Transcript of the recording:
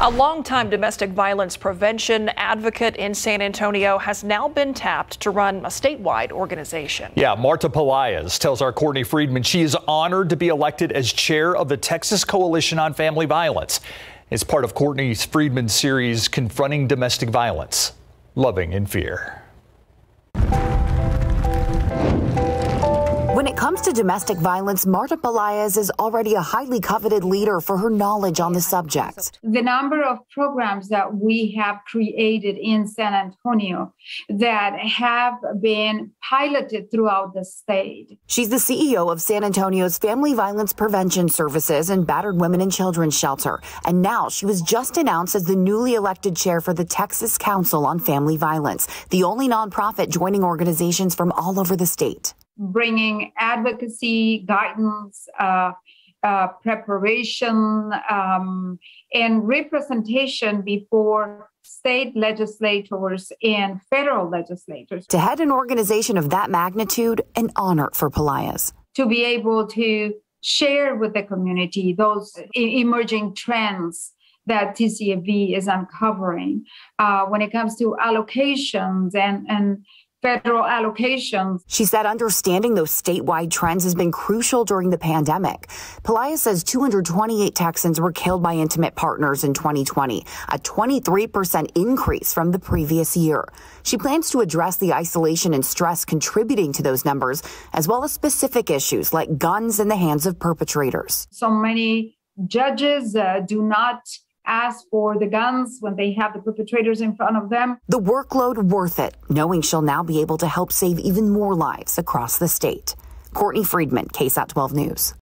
A longtime domestic violence prevention advocate in San Antonio has now been tapped to run a statewide organization. Yeah, Marta Pelaez tells our Courtney Friedman she is honored to be elected as chair of the Texas Coalition on Family Violence. It's part of Courtney Friedman's series Confronting Domestic Violence, Loving in Fear. When it comes to domestic violence, Marta Pelaez is already a highly coveted leader for her knowledge on the subject. The number of programs that we have created in San Antonio that have been piloted throughout the state. She's the CEO of San Antonio's Family Violence Prevention Services and Battered Women and Children's Shelter. And now she was just announced as the newly elected chair for the Texas Council on Family Violence, the only nonprofit joining organizations from all over the state bringing advocacy, guidance, uh, uh, preparation, um, and representation before state legislators and federal legislators. To head an organization of that magnitude, an honor for Pelaez. To be able to share with the community those emerging trends that TCFV is uncovering uh, when it comes to allocations and, and federal allocations. She said understanding those statewide trends has been crucial during the pandemic. Pelaez says 228 Texans were killed by intimate partners in 2020, a 23% increase from the previous year. She plans to address the isolation and stress contributing to those numbers, as well as specific issues like guns in the hands of perpetrators. So many judges uh, do not ask for the guns when they have the perpetrators in front of them. The workload worth it, knowing she'll now be able to help save even more lives across the state. Courtney Friedman, KSAT 12 News.